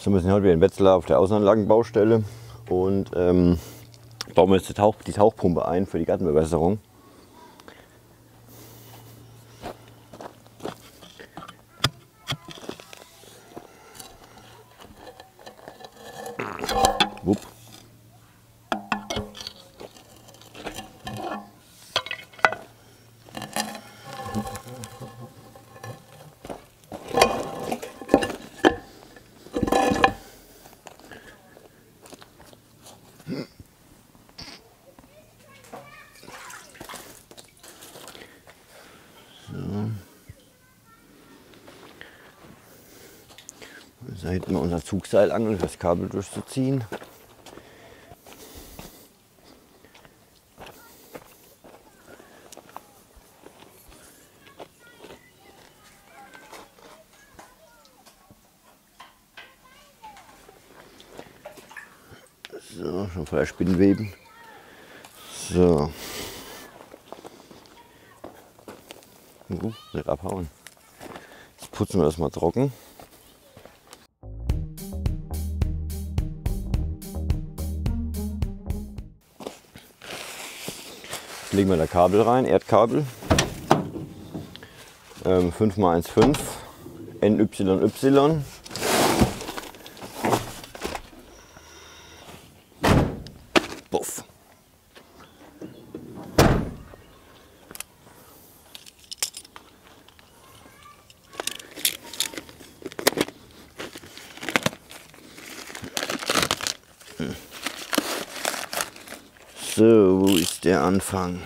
So, wir sind heute wieder in Wetzlar auf der Außenanlagenbaustelle und ähm, bauen wir jetzt die, Tauch, die Tauchpumpe ein für die Gartenbewässerung. Zugseil an, um das Kabel durchzuziehen. So, schon voller Spinnweben. So. Uh, nicht abhauen. Jetzt putzen wir das mal trocken. Legen wir da Kabel rein, Erdkabel. Ähm, 5x1,5 NYY. Buff. So, wo ist der Anfang?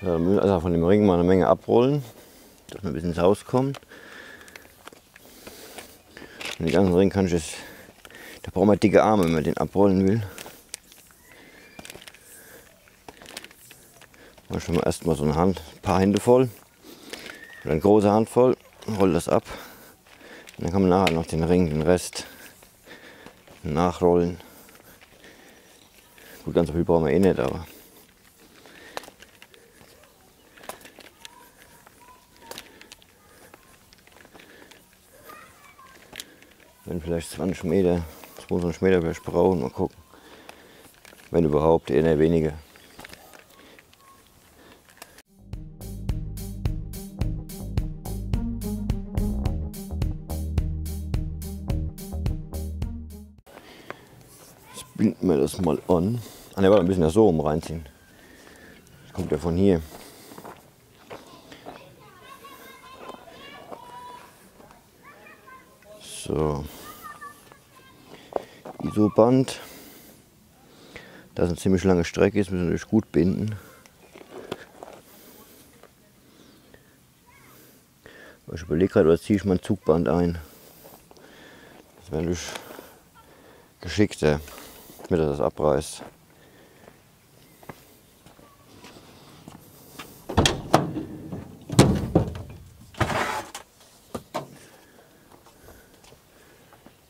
So, wir müssen also von dem Ring mal eine Menge abrollen, dass wir ein bisschen ins Haus kommen. Und den ganzen Ring kann ich jetzt, da braucht man dicke Arme, wenn man den abrollen will. Schon mal erstmal so eine Hand, ein paar Hände voll oder eine große Hand voll, roll das ab. Und dann kann man nachher noch den Ring, den Rest nachrollen. Gut, ganz so viel brauchen wir eh nicht, aber wenn vielleicht 20 Meter, 22 Meter vielleicht brauchen, mal gucken. Wenn überhaupt, eher weniger. Mal an. Ah ne, warte, ein bisschen das so rum reinziehen. Das kommt ja von hier. So. ISO-Band. Da es eine ziemlich lange Strecke ist, müssen wir natürlich gut binden. Ich überlege gerade, oder ziehe ich mein Zugband ein. Das wäre natürlich geschickter, damit er das abreißt.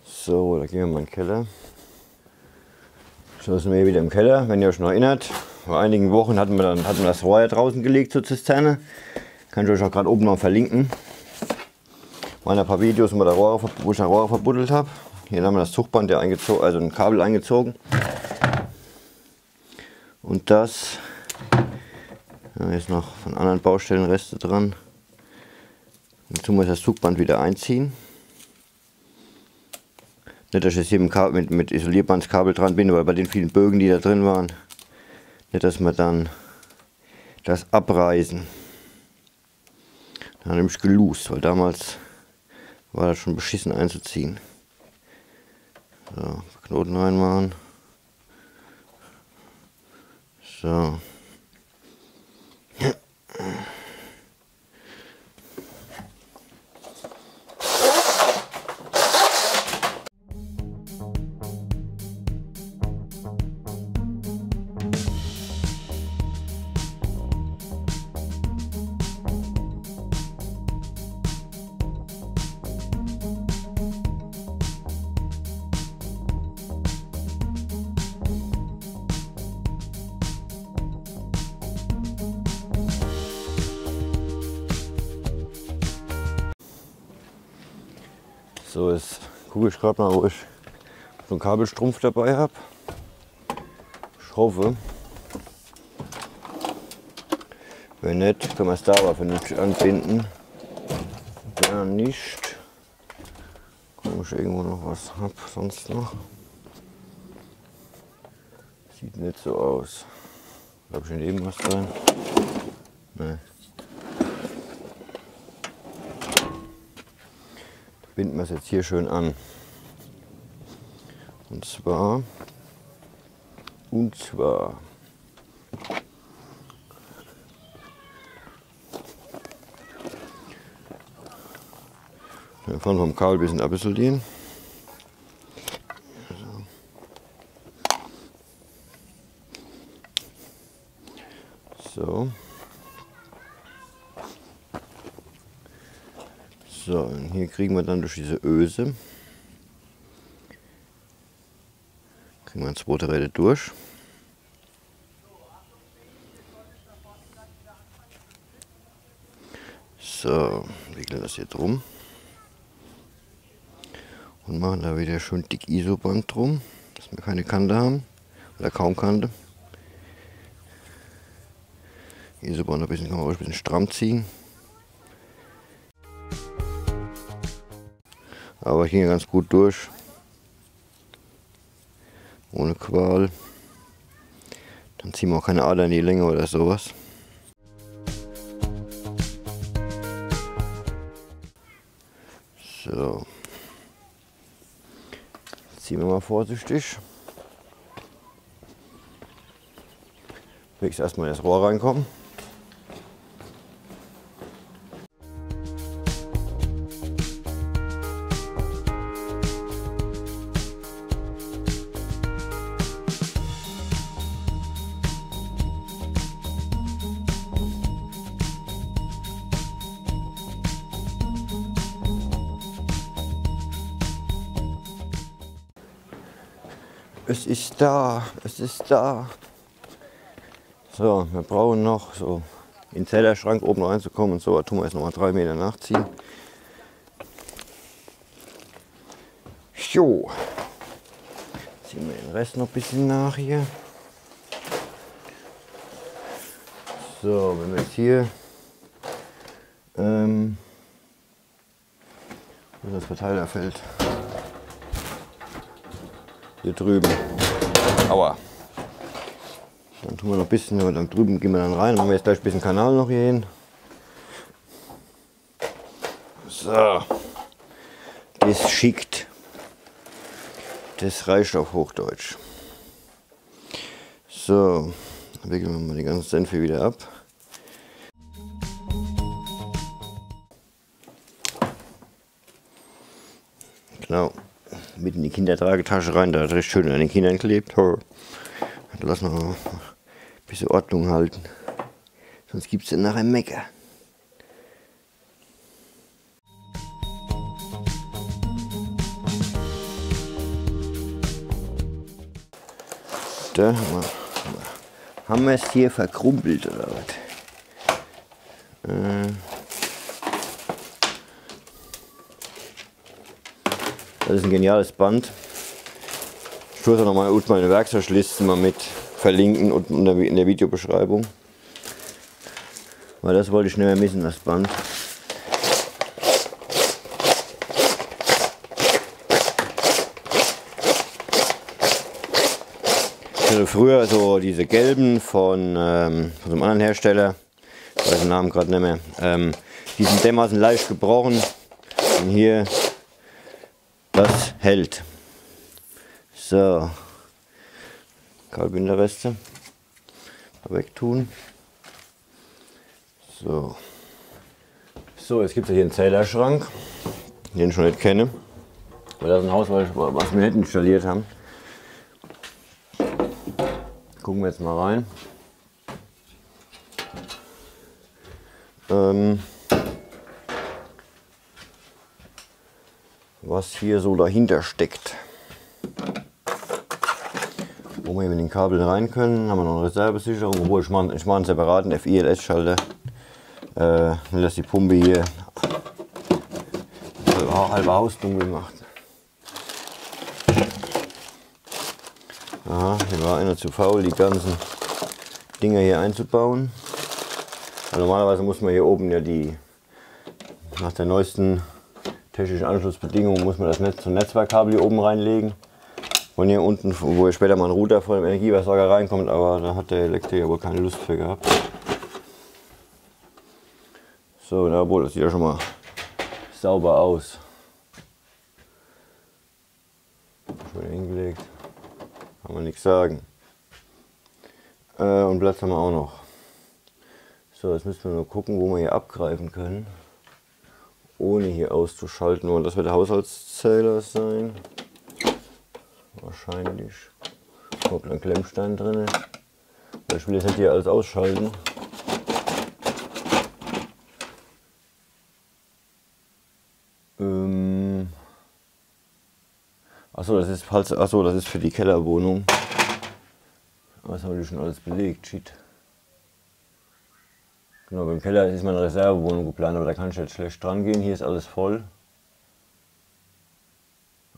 So, da gehen wir mal in den Keller. So sind wir hier wieder im Keller, wenn ihr euch noch erinnert. Vor einigen Wochen hatten wir, dann, hatten wir das Rohr ja draußen gelegt zur Zisterne. Kann ich euch auch gerade oben noch verlinken. Waren ein paar Videos, wo, ich das Rohre verbuddelt habe. Hier haben wir das Zugband, ja eingezogen, also ein Kabel eingezogen. Und das, ja, jetzt noch von anderen Baustellen Reste dran. Tun wir das Zugband wieder einziehen. Nicht, dass ich jetzt hier mit, mit, mit Isolierbandskabel dran bin, aber bei den vielen Bögen, die da drin waren, nicht, dass wir dann das abreißen. Da hat nämlich gelust, weil damals war das schon beschissen einzuziehen. So, Knoten reinmachen. So. Gucke ich gerade mal, wo ich so einen Kabelstrumpf dabei habe. Ich hoffe, wenn nicht, können wir es da aber vernünftig anbinden. Wenn nicht, gucke ich irgendwo noch was habe, sonst noch. Sieht nicht so aus. Habe ich nicht irgendwas drin? Nee. Binden wir es jetzt hier schön an. Und zwar, und zwar, wir fahren vom Kabel ein bisschen abisolieren. So. So, und hier kriegen wir dann durch diese Öse, kriegen wir ein zweite Räder durch. So, wickeln das hier drum und machen da wieder schön dick Isoband drum, dass wir keine Kante haben oder kaum Kante. Isoband ein bisschen, kann man auch ein bisschen stramm ziehen. Aber ich ging ganz gut durch. Ohne Qual. Dann ziehen wir auch keine Ader in die Länge oder sowas. So. Ziehen wir mal vorsichtig. Will erstmal das Rohr reinkommen. Da, es ist da. So, wir brauchen noch so in den Zellerschrank oben reinzukommen und so. Da tun wir jetzt noch mal drei Meter nachziehen. Jo. Ziehen wir den Rest noch ein bisschen nach hier. So, wenn wir jetzt hier ähm, das Verteilerfeld hier drüben. Aua. Dann tun wir noch ein bisschen, dann drüben gehen wir dann rein. Machen wir jetzt gleich ein bisschen Kanal noch hier hin. So. Das schickt. Das reicht auf Hochdeutsch. So. Dann wickeln wir mal die ganzen Senfe wieder ab. Genau mit in die Kindertragetasche rein, da hat er schön an den Kindern klebt. Lassen wir ein bisschen Ordnung halten. Sonst gibt es dann nachher Mecker. Da haben wir, haben wir es hier verkrumpelt oder was? Äh Das ist ein geniales Band. Ich tue noch mal unten meine Werkzeuglisten mal mit verlinken unten in der Videobeschreibung. Weil das wollte ich nicht mehr missen, das Band. Hatte früher so diese gelben von, ähm, von einem anderen Hersteller, ich weiß den Namen gerade nicht mehr. Ähm, die sind dermaßen leicht gebrochen. Und hier das hält. So, Kalbinderreste wegtun. So. So, jetzt gibt es hier einen Zählerschrank, den ich schon nicht kenne. Weil das ein Haus, was wir nicht installiert haben. Gucken wir jetzt mal rein. Ähm, was hier so dahinter steckt. Wo wir mit den Kabeln rein können, haben wir noch eine Reservesicherung, obwohl ich mache, ich mache einen separaten FILS-Schalter, äh, dass die Pumpe hier halbe Haus dunkel macht. Aha, hier war einer zu faul, die ganzen Dinger hier einzubauen. Also normalerweise muss man hier oben ja die, nach der neuesten technischen Anschlussbedingungen, muss man das Netz zum Netzwerkkabel hier oben reinlegen. Und hier unten, wo hier später mal ein Router von dem Energieversorger reinkommt, aber da hat der Elektriker wohl keine Lust für gehabt. So, jawohl, das sieht ja schon mal sauber aus. Schon hingelegt. Kann man nichts sagen. Äh, und Platz haben wir auch noch. So, jetzt müssen wir nur gucken, wo wir hier abgreifen können. Ohne hier auszuschalten. Und das wird der Haushaltszähler sein. Wahrscheinlich. Kommt ein Klemmstein drin. Ich will jetzt nicht hier alles ausschalten. Ähm Achso, das ist falls, achso, das ist für die Kellerwohnung. Was haben wir schon alles belegt? Shit. Genau, beim Keller ist meine Reservewohnung geplant, aber da kann ich jetzt schlecht dran gehen. Hier ist alles voll.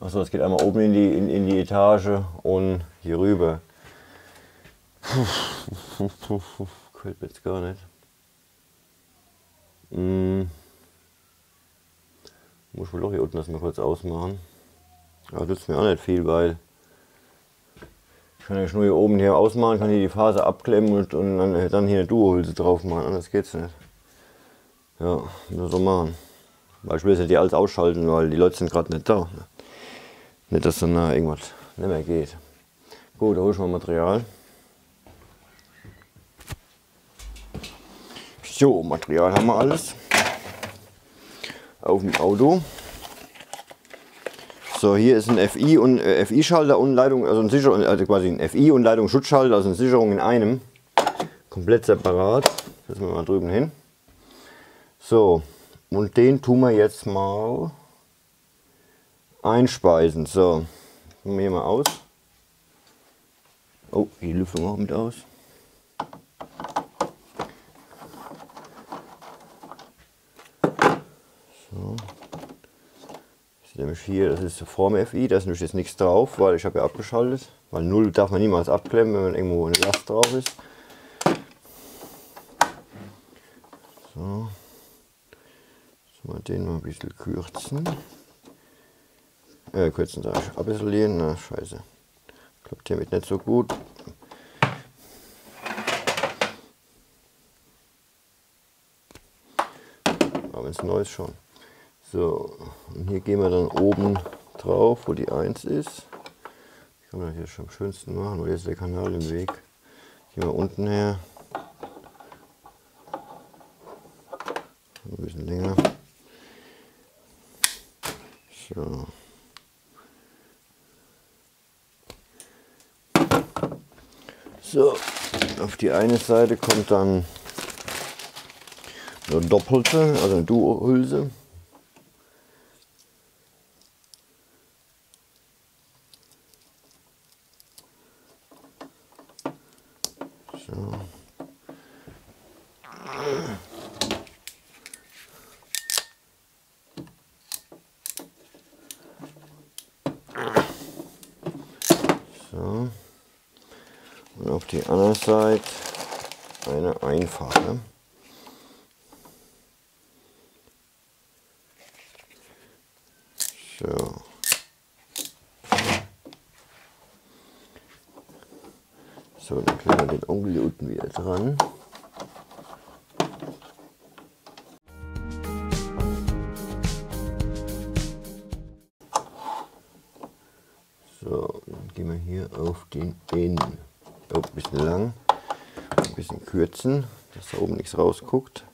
Achso, es geht einmal oben in die, in, in die Etage und hier rüber. Gefällt mir jetzt gar nicht. Hm. Muss wohl doch hier unten das mal kurz ausmachen. Aber nützt mir auch nicht viel, weil ich kann ja nur hier oben hier ausmachen, kann hier die Phase abklemmen und, und dann, dann hier eine Duohülse drauf machen. Anders geht's nicht. Ja, nur so machen. Weil ich will jetzt nicht alles ausschalten, weil die Leute sind gerade nicht da. Nicht, dass dann irgendwas nicht mehr geht. Gut, da hole ich mal Material. So, Material haben wir alles. Auf dem Auto. So, hier ist ein FI und äh, FI-Schalter und Leitung, also ein Sicherung, also quasi ein FI und Leitungsschutzschalter, also eine Sicherung in einem. Komplett separat. Setzen wir mal drüben hin. So, und den tun wir jetzt mal einspeisen. So, machen wir hier mal aus. Oh, die Lüftung auch mit aus. So. Das ist nämlich hier, das ist vorm FI, da ist nämlich jetzt nichts drauf, weil ich habe ja abgeschaltet. Weil 0 darf man niemals abklemmen, wenn man irgendwo eine Last drauf ist. So. Jetzt mal den mal ein bisschen kürzen. Äh, kürzen sage ich. Lehnen, na scheiße. Klappt hiermit nicht so gut. Aber es neu ist schon. So, und hier gehen wir dann oben drauf, wo die 1 ist. Ich kann das hier schon am schönsten machen, weil jetzt der Kanal im Weg. Gehen wir unten her. Ein bisschen länger. So. So, auf die eine Seite kommt dann eine doppelte, also eine Duo-Hülse. So. So. Und auf die andere Seite eine einfache. So. So, dann kriegen wir den Onkel unten wieder dran. So, dann gehen wir hier auf den N. Oh, ein bisschen lang, ein bisschen kürzen, dass da oben nichts rausguckt.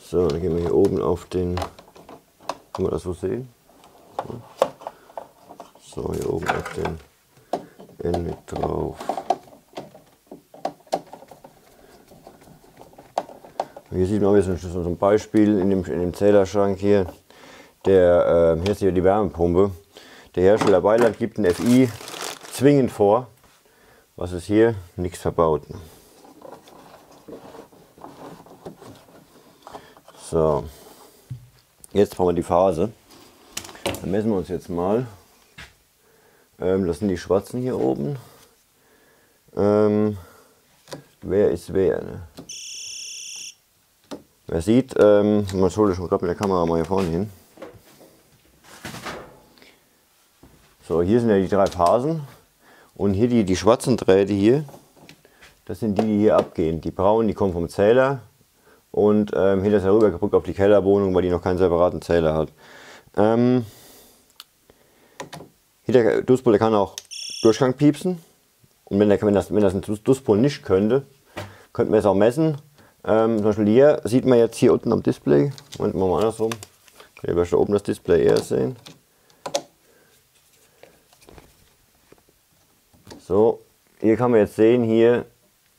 So, dann gehen wir hier oben auf den, kann man das so sehen? So, hier oben auf den N mit drauf. Hier sieht man ein so ein Beispiel in dem, in dem Zählerschrank hier. Der, äh, hier ist hier die Wärmepumpe. Der Hersteller Beiland gibt ein FI zwingend vor. Was ist hier? Nichts verbaut. So. Jetzt brauchen wir die Phase. Dann messen wir uns jetzt mal. Ähm, das sind die schwarzen hier oben. Ähm, wer ist wer? Ne? Wer sieht, ähm, man schuldet schon gerade mit der Kamera mal hier vorne hin. So, hier sind ja die drei Phasen. Und hier die, die schwarzen Drähte hier, das sind die, die hier abgehen. Die braunen, die kommen vom Zähler und ähm, hier das herübergebrückt auf die Kellerwohnung, weil die noch keinen separaten Zähler hat. Ähm, hier der Duspol, der kann auch Durchgang piepsen. Und wenn, der, wenn, das, wenn das ein Duspol nicht könnte, könnten wir es auch messen. Ähm, zum Beispiel hier sieht man jetzt hier unten am Display, Moment mal andersrum, könnt ihr da oben das Display eher sehen. So, hier kann man jetzt sehen, hier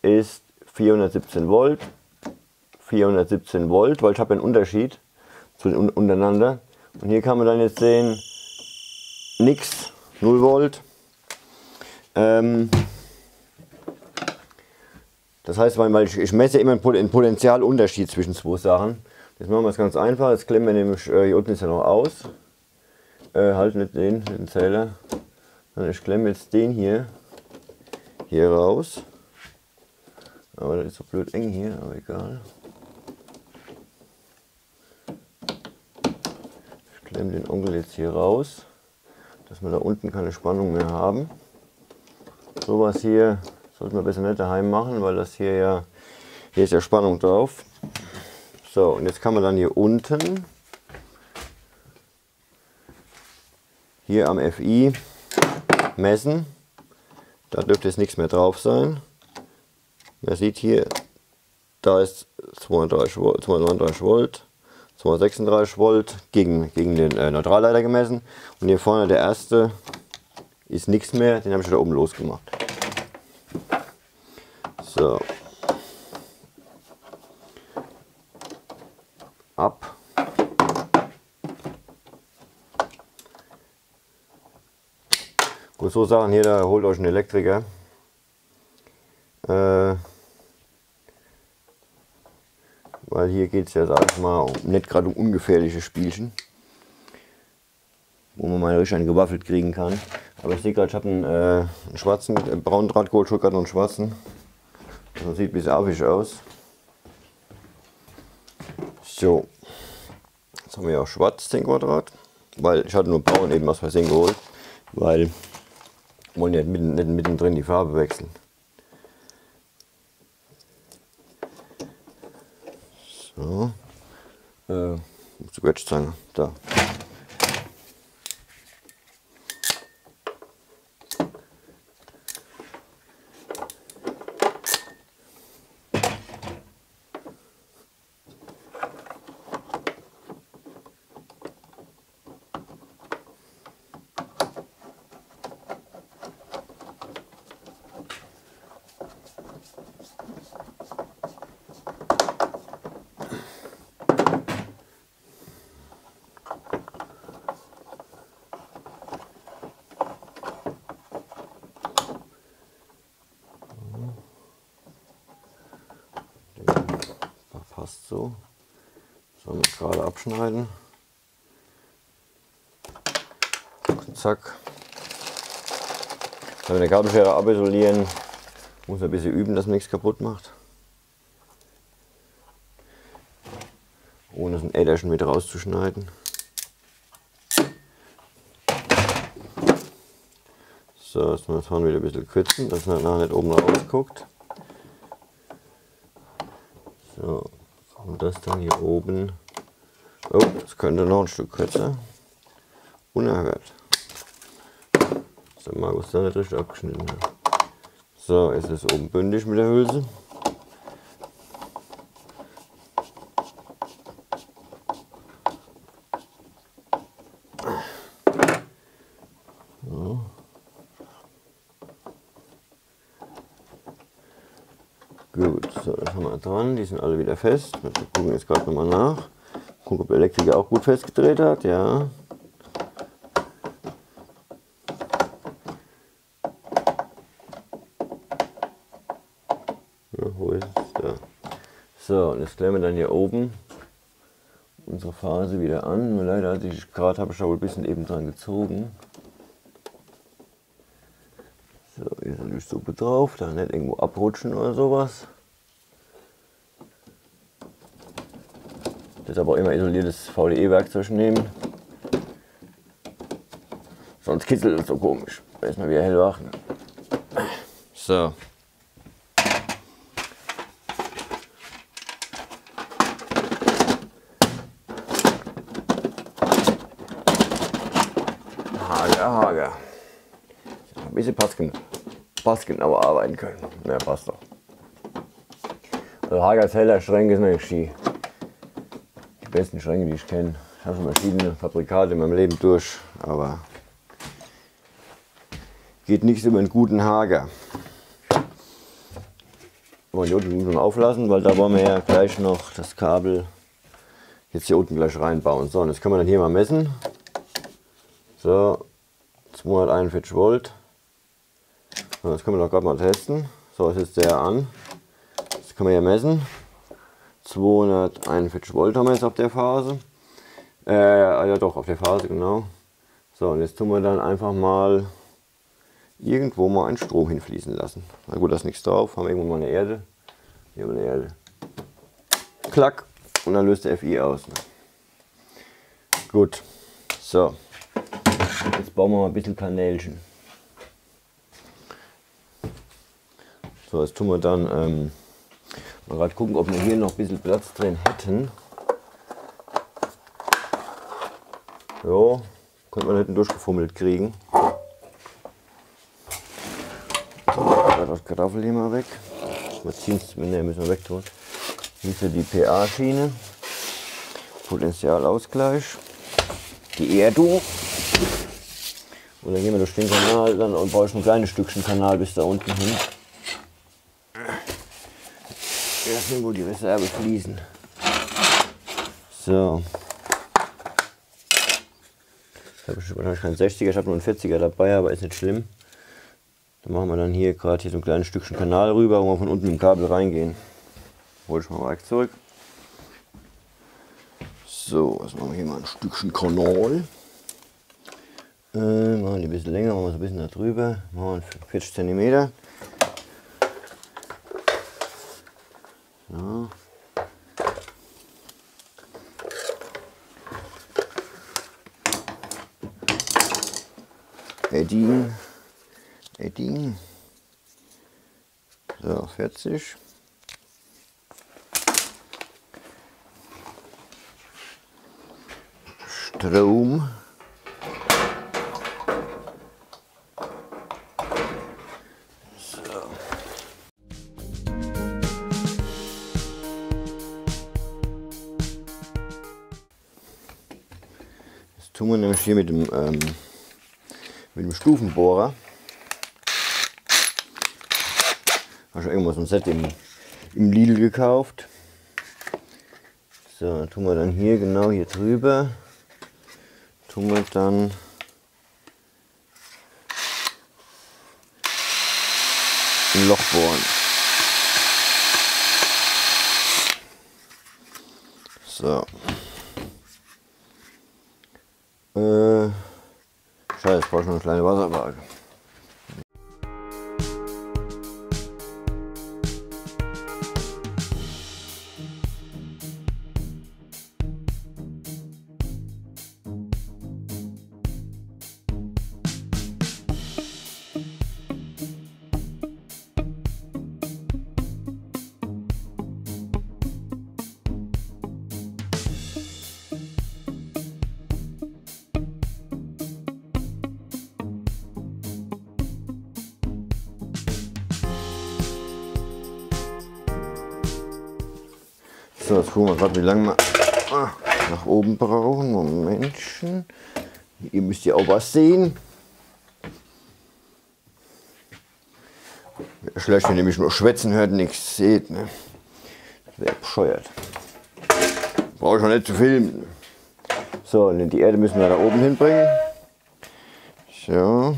ist 417 Volt, 417 Volt, weil ich habe einen Unterschied zu den untereinander. Und hier kann man dann jetzt sehen, nix, 0 Volt. Ähm, das heißt, weil ich, ich messe immer einen Potentialunterschied zwischen zwei Sachen. Jetzt machen wir es ganz einfach. Jetzt klemmen wir nämlich, äh, hier unten ist ja noch aus. Äh, halt nicht den, den Zähler. Ich klemme jetzt den hier, hier raus. Aber das ist so blöd eng hier, aber egal. Ich klemme den Onkel jetzt hier raus, dass wir da unten keine Spannung mehr haben. Sowas hier sollte man besser nicht daheim machen, weil das hier ja, hier ist ja Spannung drauf. So, und jetzt kann man dann hier unten, hier am FI messen. Da dürfte jetzt nichts mehr drauf sein. Man sieht hier, da ist 239 Volt, 239 Volt 236 Volt gegen, gegen den äh, Neutralleiter gemessen. Und hier vorne der erste ist nichts mehr, den habe ich da oben losgemacht. So. Ab. Gut, so Sachen hier, da holt euch einen Elektriker. Äh, weil hier geht es ja, sag ich mal, nicht gerade um ungefährliche Spielchen, wo man mal richtig einen gewaffelt kriegen kann. Aber ich sehe gerade, ich habe einen, äh, einen, schwarzen, einen braunen Drahtgurt, schon gerade noch einen schwarzen. Das sieht ein bisschen affig aus. So, jetzt haben wir ja auch schwarz 10 Quadrat, weil ich hatte nur braun eben aus Versehen geholt, weil wir wollen ja nicht mittendrin die Farbe wechseln. So, äh, Quetschzange, da. passt so. Sollen wir gerade abschneiden. Zack. Gabelschere abisolieren, muss ein bisschen üben, dass man nichts kaputt macht. Ohne ein Äderchen mit rauszuschneiden. So, jetzt müssen wir das Horn wieder ein bisschen kürzen, dass man nachher nicht oben rausguckt. So, und das dann hier oben. Oh, das könnte noch ein Stück kürzer. Unerhört. So, Markus da nicht richtig abgeschnitten. So, jetzt ist es oben bündig mit der Hülse. Gut, so, das haben wir dran. Die sind alle wieder fest. Wir gucken jetzt gerade nochmal nach. Gucken, ob der Elektriker auch gut festgedreht hat. Ja. ja wo ist es? Da. So, und jetzt klemmen wir dann hier oben unsere Phase wieder an. Nur leider hatte ich gerade habe ich schon ein bisschen eben dran gezogen. So, hier ist eine Suppe drauf, da nicht irgendwo abrutschen oder sowas. Aber auch immer isoliertes VDE-Werkzeug nehmen. Sonst kitzelt es so komisch. Da ist mal wieder hellwach. Ne? So. Hager. Ein bisschen passgen, passgenauer arbeiten können. Mehr passt doch. Also Hagers heller Schränke sind eigentlich die, die besten Schränke, die ich kenne. Ich habe schon verschiedene Fabrikate in meinem Leben durch, aber geht nichts über einen guten Hager. Aber die unten schon auflassen, weil da wollen wir ja gleich noch das Kabel jetzt hier unten gleich reinbauen. So, und jetzt können wir dann hier mal messen. So, 241 Volt. Das können wir doch gerade mal testen. So, jetzt ist der an. Das können wir hier messen. 241 Volt haben wir jetzt auf der Phase. Äh, ja doch, auf der Phase, genau. So, und jetzt tun wir dann einfach mal irgendwo mal einen Strom hinfließen lassen. Na gut, da ist nichts drauf. Haben wir irgendwo mal eine Erde. Hier haben wir eine Erde. Klack. Und dann löst der FI aus. Ne? Gut. So. Jetzt bauen wir mal ein bisschen Kanälchen. So, jetzt tun wir dann ähm, mal gerade gucken, ob wir hier noch ein bisschen Platz drin hätten. Ja, könnte man hinten durchgefummelt kriegen. So, das Kartoffel hier mal weg. Wir ziehen es, ne, müssen wir wegtun. Hier ist ja die PA-Schiene. Potentialausgleich. Die Erdung. Und dann gehen wir durch den Kanal dann und ich ein kleines Stückchen Kanal bis da unten hin. Erst irgendwo die Reserve fließen. So. Ich habe wahrscheinlich keinen 60er, ich habe nur einen 40er dabei, aber ist nicht schlimm. Dann machen wir dann hier gerade hier so ein kleines Stückchen Kanal rüber, wo wir von unten im Kabel reingehen. Hol ich mal Werkzeug. So, was machen wir hier mal ein Stückchen Kanal. Äh, machen die ein bisschen länger, machen wir so ein bisschen da drüber. Machen wir 40 cm. So. Edding. Edding. So, 40. Strom. Hier mit dem, ähm, mit dem Stufenbohrer. Habe schon irgendwas ein Set im, im Lidl gekauft. So, tun wir dann hier genau hier drüber. Tun wir dann ein Loch bohren. So. Äh, brauche noch eine kleine Wasserwaage. Wie lange wir ah, nach oben brauchen. Momentchen. Ihr müsst ja auch was sehen. Schlecht, wenn ihr mich nur schwätzen hört, nichts seht. Ne? Wäre bescheuert. Brauche ich noch nicht zu filmen. So, und die Erde müssen wir da oben hinbringen. So.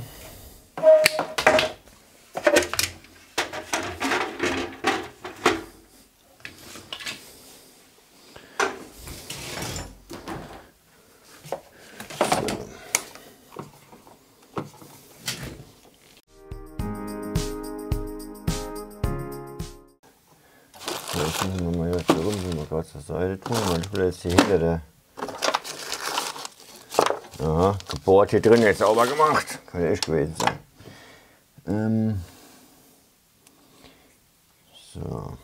Gebohrt hier drin, jetzt sauber gemacht. Kann ja echt gewesen sein. Ähm. So.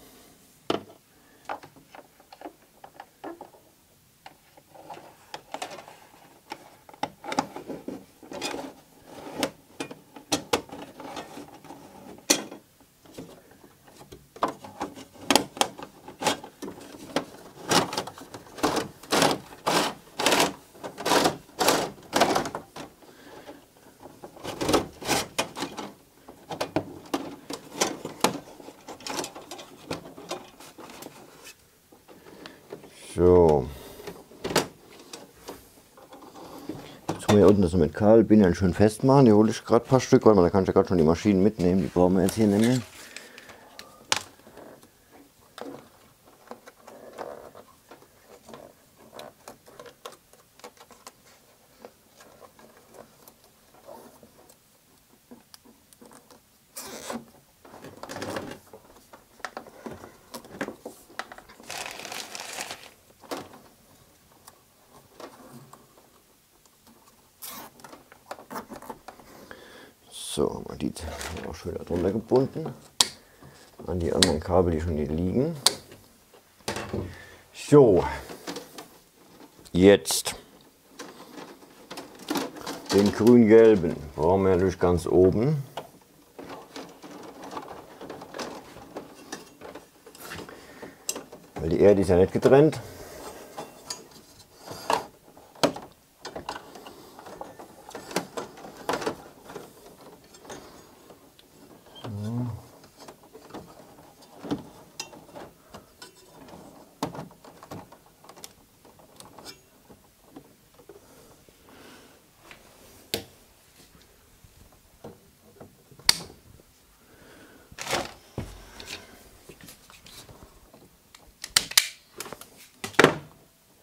Jetzt haben wir hier unten das mit Karl Binnen schön festmachen. Die hole ich gerade ein paar Stück, weil man da kann ich ja gerade schon die Maschinen mitnehmen. Die brauchen wir jetzt hier nicht mehr. So, haben wir die auch schön darunter gebunden. An die anderen Kabel, die schon hier liegen. So, jetzt den grün-gelben brauchen wir natürlich ganz oben. Weil die Erde ist ja nicht getrennt.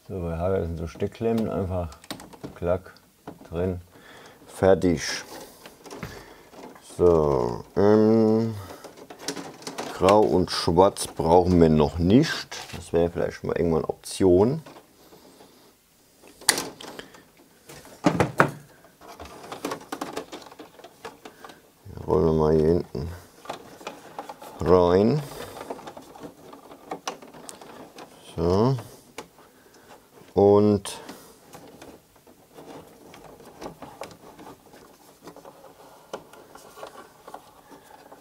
So, Steckklemmen, einfach klack drin, fertig. So, ähm, Grau und Schwarz brauchen wir noch nicht. Das wäre vielleicht mal irgendwann Option. Hier rollen wir mal hier hinten rein. So. Und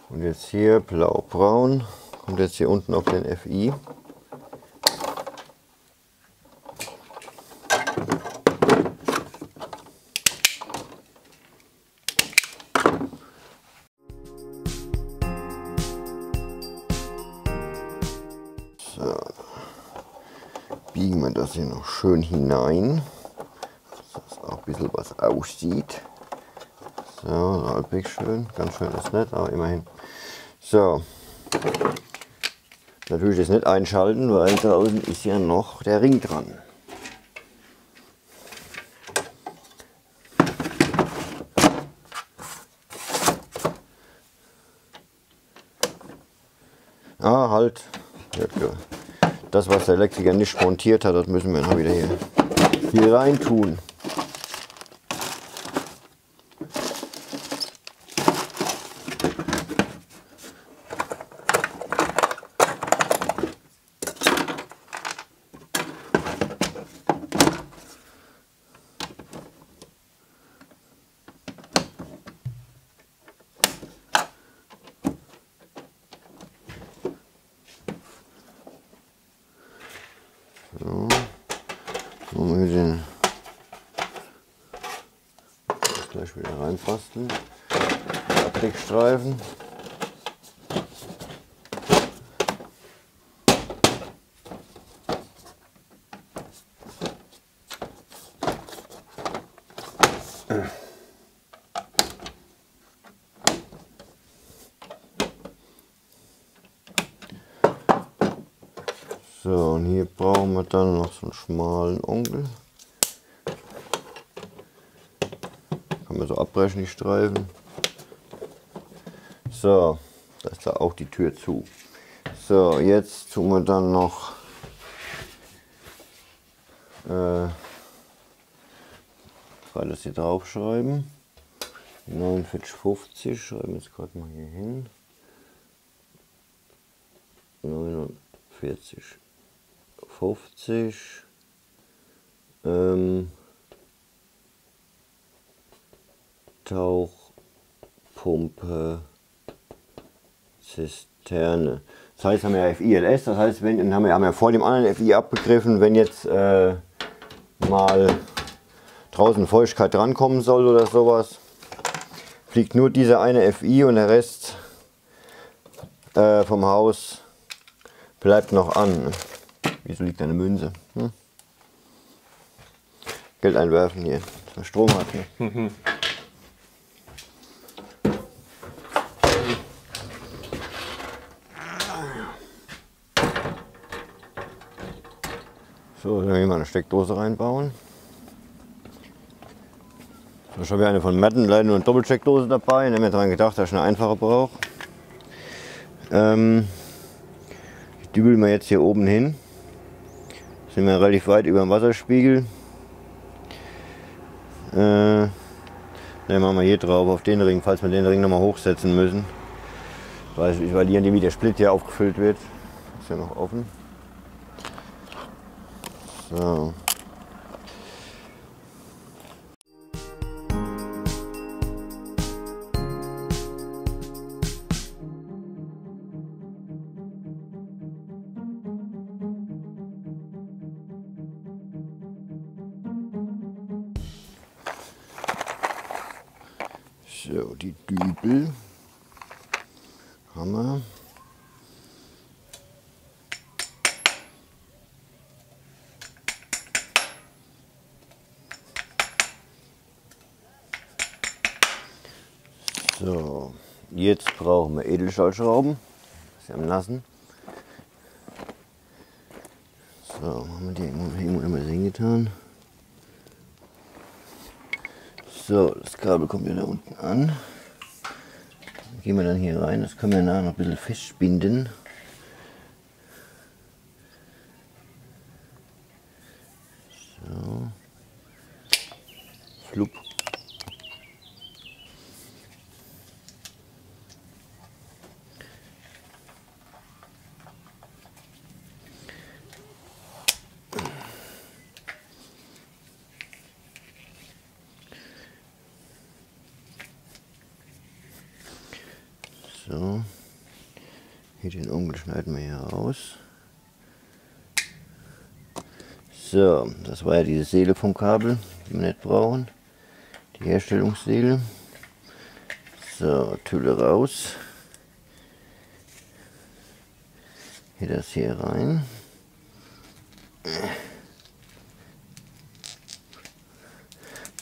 und jetzt hier blau-braun kommt jetzt hier unten auf den FI. So biegen wir das hier noch schön hinein, dass auch ein bisschen was aussieht. So, halbwegs schön, ganz schön ist nicht, aber immerhin. So, natürlich das nicht einschalten, weil da unten ist ja noch der Ring dran. Ah, halt. Das, was der Elektriker nicht montiert hat, das müssen wir noch wieder hier, hier rein tun. So. Machen wir den das gleich wieder reinbasteln. Abdeckstreifen. So, und hier brauchen wir dann noch so einen schmalen Onkel. Kann man so abbrechen, die Streifen. So, da ist da auch die Tür zu. So, jetzt tun wir dann noch Äh, das hier draufschreiben. 49,50 schreiben wir jetzt gerade mal hier hin. 49,50 ähm, Tauchpumpe Zisterne. Das heißt, haben wir FILS, das heißt, wenn, haben wir, haben wir vor dem anderen FI abgegriffen, wenn jetzt äh, mal draußen Feuchtigkeit drankommen soll oder sowas, fliegt nur dieser eine FI und der Rest äh, vom Haus bleibt noch an. Wieso liegt eine Münze? Hm? Geld einwerfen hier, dass Strom hat. Ne? So, dann wir mal eine Steckdose reinbauen. Ich habe ja eine von Madden, leider nur eine Doppelsteckdose dabei. Ich habe mir daran gedacht, dass ich eine einfache brauche. Ähm, ich dübel mal jetzt hier oben hin. Sind wir relativ weit über dem Wasserspiegel. Äh, dann machen wir hier drauf auf den Ring, falls wir den Ring nochmal hochsetzen müssen. Weil, weil hier wie der Split hier aufgefüllt wird. Ist ja noch offen. So. So, brauchen wir Edelstahlschrauben. Das ist am Nassen. So, haben wir die irgendwo immer hingetan. So, das Kabel kommt da unten an. Gehen wir dann hier rein. Das können wir nachher noch ein bisschen festbinden. So. Flup. So, hier den Ungel schneiden wir hier aus. So, das war ja diese Seele vom Kabel, die wir nicht brauchen. Die Herstellungsseele. So, Tülle raus. Hier das hier rein.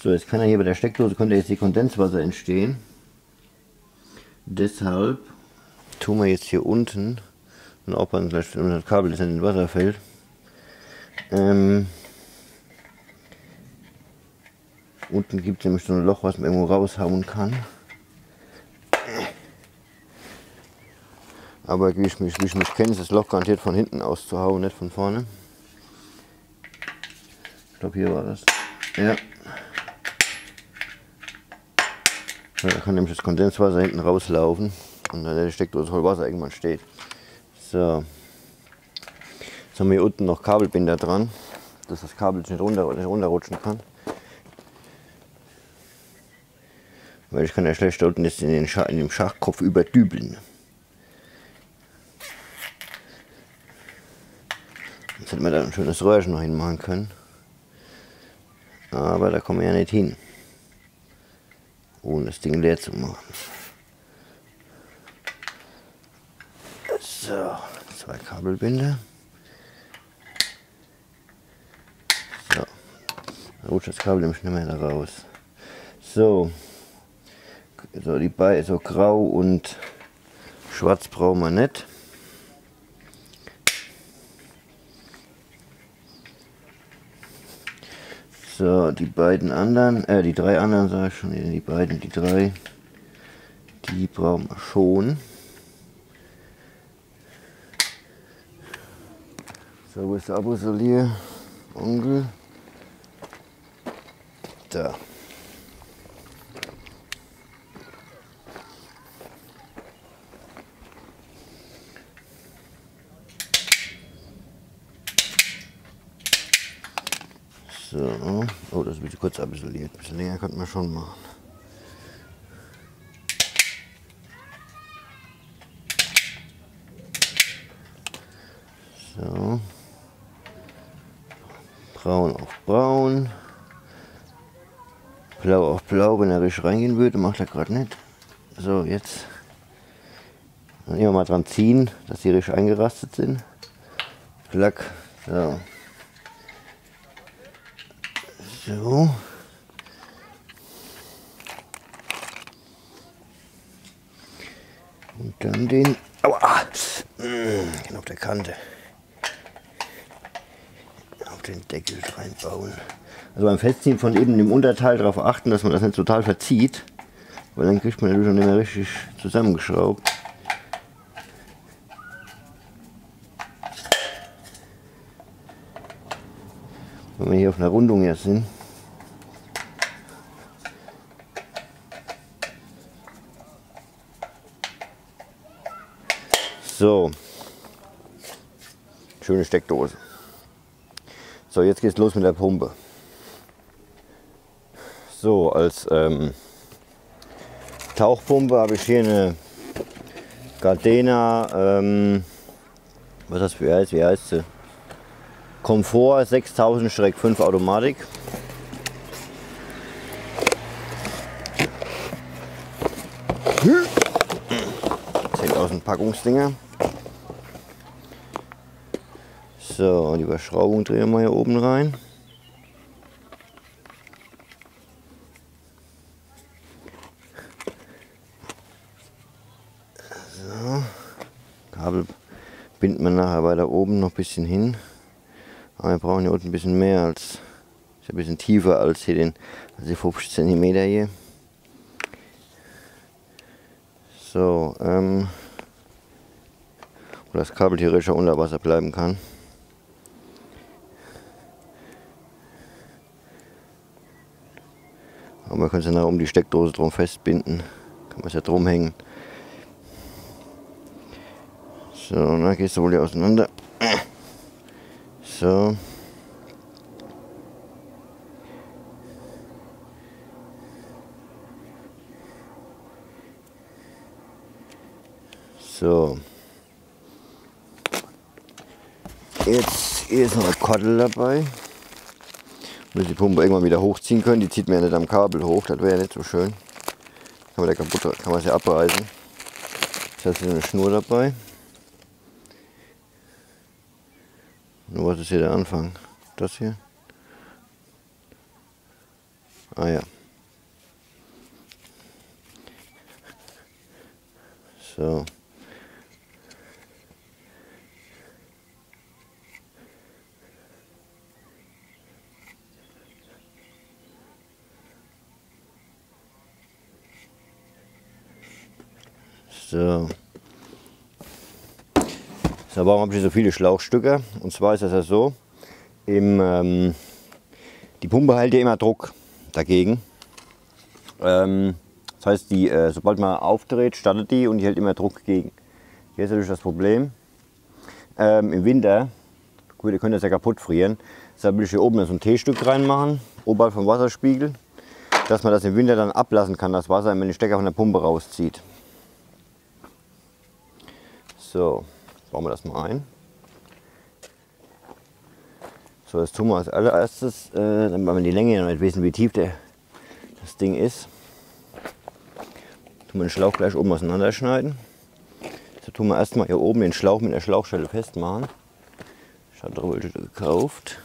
So, jetzt kann er hier bei der Steckdose, könnte jetzt die Kondenswasser entstehen. Deshalb tun wir jetzt hier unten und auch beim das Kabel das in den Wasser fällt. Ähm, unten gibt es nämlich so ein Loch, was man irgendwo raushauen kann. Aber wie ich mich, mich kenne, ist das Loch garantiert von hinten auszuhauen, nicht von vorne. Ich glaube, hier war das. Ja. Da kann nämlich das Kondenswasser hinten rauslaufen und dann der Steckdose voll Wasser irgendwann steht. So. Jetzt haben wir hier unten noch Kabelbinder dran, dass das Kabel nicht, runter, nicht runterrutschen kann. Weil ich kann ja schlecht unten jetzt in den, Schach, in den Schachkopf überdübeln. Jetzt hätte man da ein schönes Röhrchen noch hinmachen können. Aber da kommen wir ja nicht hin ohne das Ding leer zu machen. So, zwei Kabelbinder. So, da rutscht das Kabel nämlich nicht mehr raus. So, so die beiden, so grau und schwarz brauchen wir nicht. So, die beiden anderen, äh, die drei anderen, sage ich schon, die beiden, die drei, die brauchen wir schon. So, wo ist der Abosolier? Onkel. Da. So. Oh, das wird kurz abisoliert. Ein bisschen länger könnte man schon machen. Braun auf braun. Blau auf blau, wenn er richtig reingehen würde, macht er gerade nicht. So, jetzt immer mal dran ziehen, dass die richtig eingerastet sind. Klack. So. So. Und dann den. Aua! Mmh, auf der Kante. Den Deckel reinbauen. Also beim Festziehen von eben dem Unterteil darauf achten, dass man das nicht total verzieht. Weil dann kriegt man natürlich schon nicht mehr richtig zusammengeschraubt. Wenn wir hier auf einer Rundung jetzt sind. So. Schöne Steckdose. So, jetzt geht's los mit der Pumpe. So, als ähm, Tauchpumpe habe ich hier eine Gardena, ähm, was das für heißt, wie heißt sie? Komfort 6000-5 Automatik. Zehntausend Packungsdinger. So, die Überschraubung drehen wir hier oben rein. So, Kabel binden wir nachher weiter oben noch ein bisschen hin. Aber wir brauchen hier unten ein bisschen mehr als, ist ein bisschen tiefer als hier den, also die 50 cm hier. So, ähm, wo das Kabel theoretisch unter Wasser bleiben kann. Aber man könnte es nachher um die Steckdose drum festbinden. Kann man es ja drum hängen. So, dann gehst du wohl hier auseinander. So. So. Jetzt hier ist noch ein Kordel dabei. Muss die Pumpe irgendwann wieder hochziehen können. Die zieht mir ja nicht am Kabel hoch, das wäre ja nicht so schön. Kann man, kaputt, kann man es abreißen. Jetzt hast du eine Schnur dabei. Und was ist hier der Anfang? Das hier? Ah ja. So. So, warum habe ich so viele Schlauchstücke? Und zwar ist das ja so, im, ähm, die Pumpe hält ja immer Druck dagegen. Ähm, das heißt, die, äh, sobald man aufdreht, startet die und die hält immer Druck gegen. Hier ist natürlich das Problem. Ähm, Im Winter, gut, ihr könnt das ja kaputt frieren, deshalb will ich hier oben so ein T-Stück reinmachen, oberhalb vom Wasserspiegel, dass man das im Winter dann ablassen kann, das Wasser, wenn man den Stecker von der Pumpe rauszieht. So, bauen wir das mal ein. So, das tun wir als allererstes, äh, damit wir die Länge noch nicht wissen, wie tief der, das Ding ist. Tun wir den Schlauch gleich oben auseinanderschneiden. So tun wir erstmal hier oben den Schlauch mit der Schlauchstelle festmachen. Ich habe welche gekauft.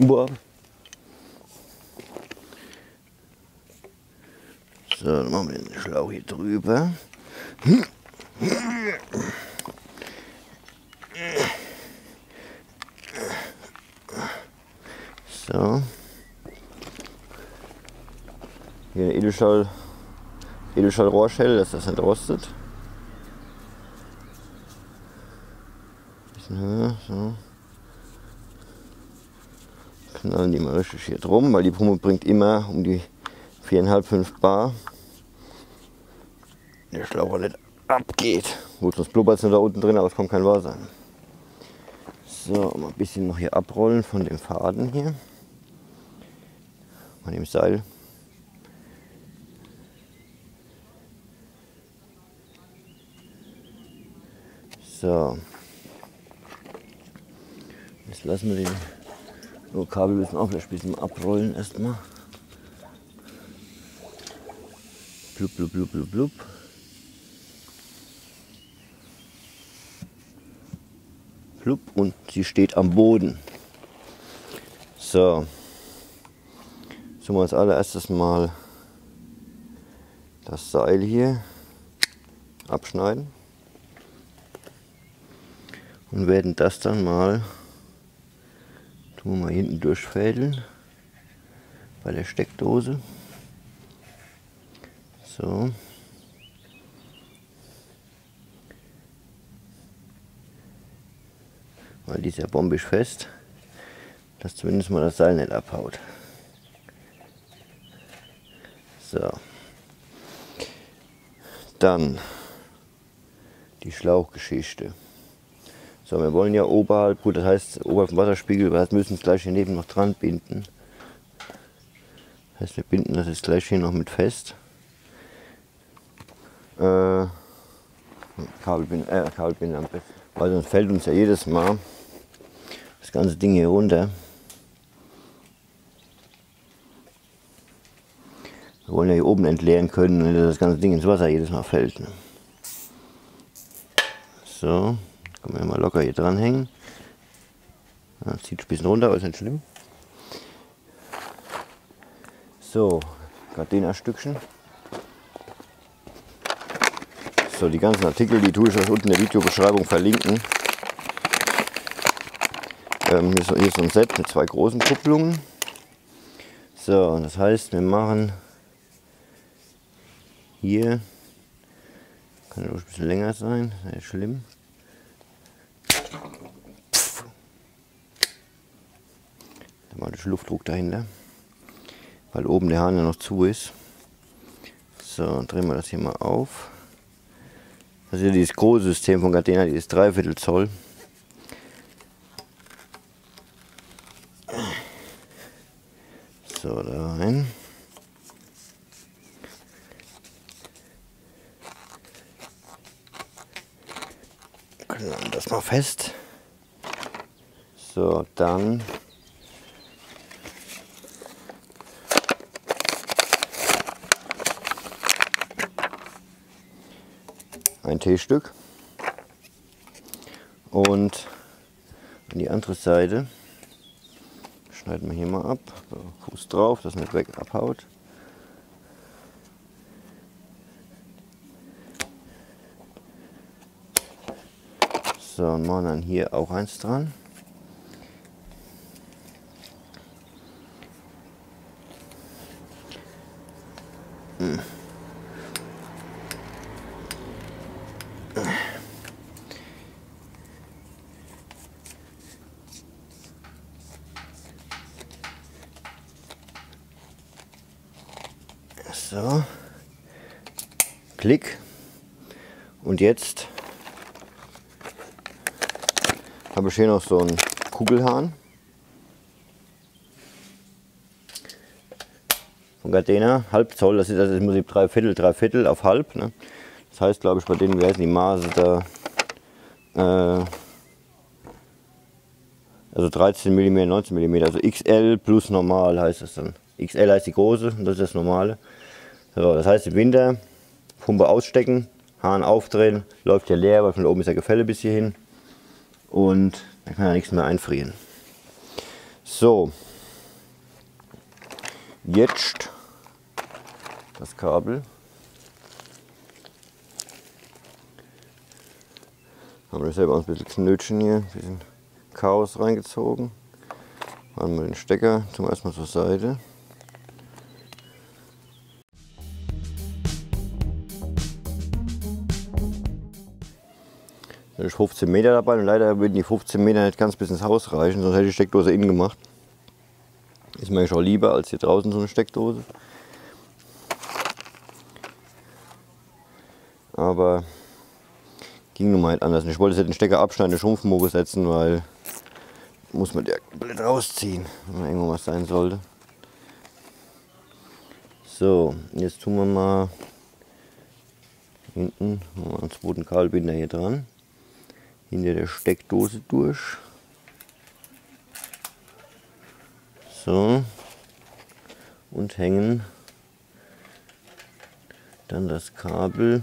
Boah. So, dann machen wir den Schlauch hier drüber. So. Hier eine Edelstahl, Edelstahlrohrschelle, dass das nicht rostet. Bisschen höher, so. Hier drum, weil die Pumpe bringt immer um die 4,5, 5 Bar. Der Schlauch nicht abgeht. Gut, sonst blubbert es nur da unten drin, aber es kommt kein Wasser. So, mal ein bisschen noch hier abrollen von dem Faden hier. Von dem Seil. So. Jetzt lassen wir den nur Kabel müssen auch vielleicht ein bisschen abrollen erstmal. Blub, blub, blub, blub, blub. Blub und sie steht am Boden. So. So wir als allererstes mal das Seil hier abschneiden und werden das dann mal tun wir mal hinten durchfädeln bei der Steckdose. So. Weil die ist ja bombisch fest, dass zumindest mal das Seil nicht abhaut. So. Dann die Schlauchgeschichte. So, wir wollen ja oberhalb, gut, das heißt oberhalb dem Wasserspiegel, wir müssen es gleich hier neben noch dran binden. Das heißt, wir binden das jetzt gleich hier noch mit fest. Äh, Kabelbinder, äh, Kabelbinder am besten. Weil sonst fällt uns ja jedes Mal das ganze Ding hier runter. Wir wollen ja hier oben entleeren können, wenn das ganze Ding ins Wasser jedes Mal fällt. Ne? So. Kann man ja mal locker hier dranhängen. Ja, zieht ein bisschen runter, aber ist nicht schlimm. So, Gardena-Stückchen. So, die ganzen Artikel, die tue ich euch unten in der Videobeschreibung verlinken. Ähm, hier, ist, so ein Set mit zwei großen Kupplungen. So, das heißt, wir machen hier, kann ja ein bisschen länger sein, sehr schlimm. Automatische Luftdruck dahinter, weil oben der Hahn ja noch zu ist. So, drehen wir das hier mal auf. Das ist ja dieses große System von Gardena, dieses Dreiviertel Zoll. So, da rein. Klammern das mal fest. So, dann T-Stück. Und an die andere Seite schneiden wir hier mal ab. Fuß drauf, dass nicht weg abhaut. So, und machen dann hier auch eins dran. Hm. So. Klick. Und jetzt habe ich hier noch so einen Kugelhahn. Von Gardena, halb Zoll, das ist also im Prinzip drei Viertel, drei Viertel auf halb. Ne? Das heißt, glaube ich, bei denen, wie heißen die Maße da, äh, also 13 mm, 19 mm, also XL plus normal heißt das dann. XL heißt die große und das ist das normale. So, das heißt im Winter Pumpe ausstecken, Hahn aufdrehen, läuft hier leer, weil von oben ist ja Gefälle bis hierhin und dann kann ja nichts mehr einfrieren. So, jetzt das Kabel. Haben wir selber ein bisschen Knötchen hier, ein bisschen Chaos reingezogen. Machen wir den Stecker zum erstmal zur Seite. Da ist 15 Meter dabei und leider würden die 15 Meter nicht ganz bis ins Haus reichen, sonst hätte ich die Steckdose innen gemacht. Ist mir schon lieber als hier draußen so eine Steckdose. Aber ging nun mal halt anders. Ich wollte jetzt den Stecker abschneiden, den Schrumpfmotor setzen, weil muss man der komplett rausziehen, wenn irgendwo was sein sollte. So, jetzt tun wir mal hinten einen zweiten Kabelbinder hier dran, hinter der Steckdose durch. So, und hängen dann das Kabel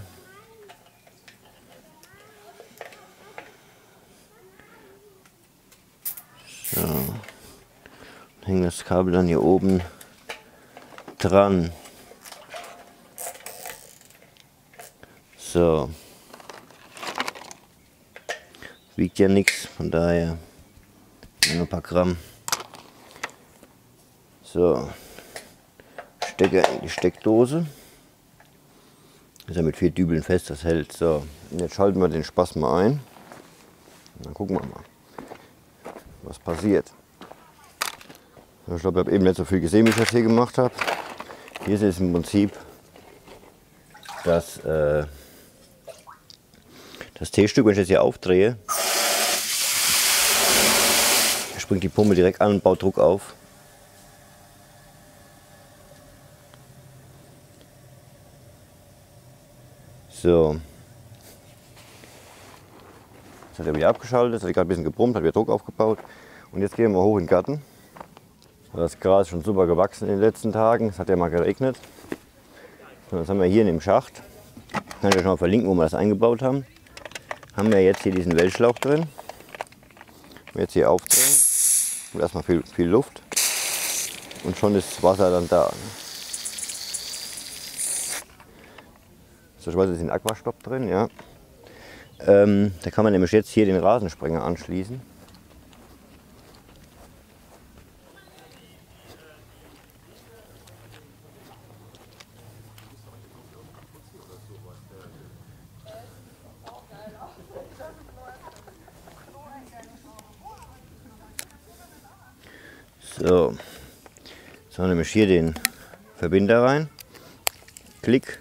so, hängen das Kabel dann hier oben dran. So. Wiegt ja nichts, von daher nur ein paar Gramm. So. Stecker in die Steckdose. Ist ja mit vier Dübeln fest, das hält. So. Und jetzt schalten wir den Spaß mal ein. Dann gucken wir mal, was passiert. Ich glaube, ich habe eben nicht so viel gesehen, wie ich das hier gemacht habe. Hier ist es im Prinzip das äh, das T-Stück, wenn ich das hier aufdrehe, springt die Pumpe direkt an und baut Druck auf. So. Jetzt hat er wieder abgeschaltet, jetzt hat er gerade ein bisschen gebrummt, hat wieder Druck aufgebaut. Und jetzt gehen wir hoch in den Garten. Das Gras ist schon super gewachsen in den letzten Tagen. Es hat ja mal geregnet. Und das haben wir hier in dem Schacht. Kann ich euch mal verlinken, wo wir das eingebaut haben haben wir jetzt hier diesen Wellschlauch drin. Jetzt hier aufdrehen und erstmal viel, viel Luft und schon ist das Wasser dann da. So, ich weiß, ist ein Aquastopp drin, ja. Ähm, da kann man nämlich jetzt hier den Rasensprenger anschließen. So, jetzt haben wir nämlich hier den Verbinder rein. Klick.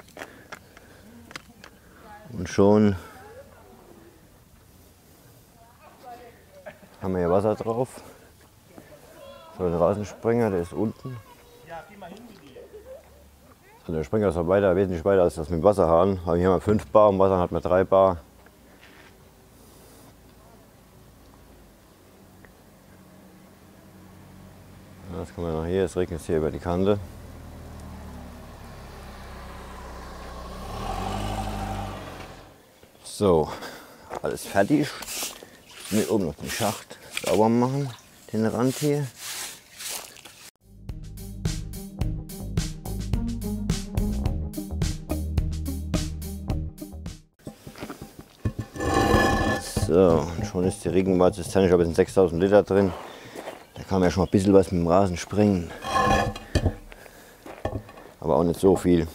Und schon haben wir hier Wasser drauf. So, der Rasensprenger, der ist unten. Also der Sprenger ist auch weiter, wesentlich weiter als das mit Wasserhahn. Hier haben wir 5 Bar, im Wasser hat man 3 Bar. Das kommen wir noch hier, es regnet hier über die Kante. So, alles fertig. Hier oben noch den Schacht sauber machen, den Rand hier. So, und schon ist die Regenwaldzisterne, ich habe jetzt 6000 Liter drin man ja schon mal ein bisschen was mit dem Rasen springen. Aber auch nicht so viel.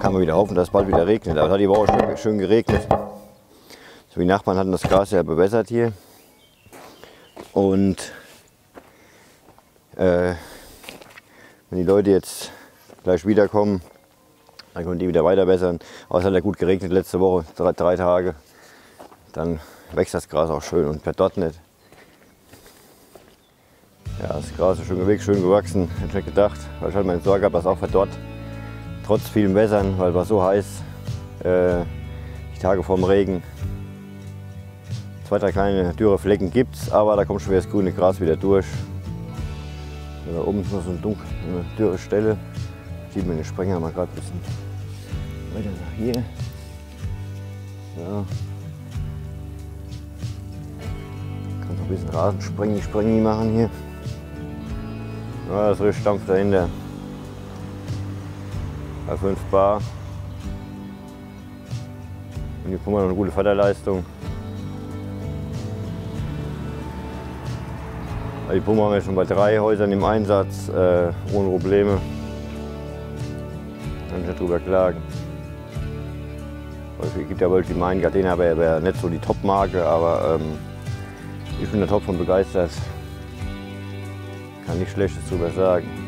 Kann man wieder hoffen, dass es bald wieder regnet. Aber es hat die Woche schön, schön geregnet. So wie Nachbarn hatten das Gras ja bewässert hier. Und äh, wenn die Leute jetzt gleich wiederkommen, dann können die wieder weiter bessern. Aber es hat ja gut geregnet letzte Woche, drei, drei Tage. Dann wächst das Gras auch schön und per dort nicht. Ja, das Gras ist schön gewegt, schön gewachsen. Hätte ich nicht gedacht, weil ich halt meine Sorge habe, dass auch verdorrt. Trotz vielen Wässern, weil es war so heiß, äh, die Tage vorm Regen. Zwei, drei kleine dürre Flecken gibt es, aber da kommt schon wieder das grüne Gras wieder durch. da oben ist noch so eine, dunkle, eine dürre Stelle. Sieht man den Sprenger mal gerade ein bisschen weiter nach hier. So. Kann noch ein bisschen Rasensprengi, Sprengi machen hier. Ja, das riecht Stampf dahinter. Bei 5 Bar. Und die Pumpe hat eine gute Förderleistung. Die Pumpe haben wir schon bei drei Häusern im Einsatz, äh, ohne Probleme. Kann ich nicht drüber klagen. Also, es gibt ja welche, die meinen, Gardena wäre wär nicht so die Top-Marke, aber ähm, ich bin der Top von begeistert. Kann nichts Schlechtes drüber sagen.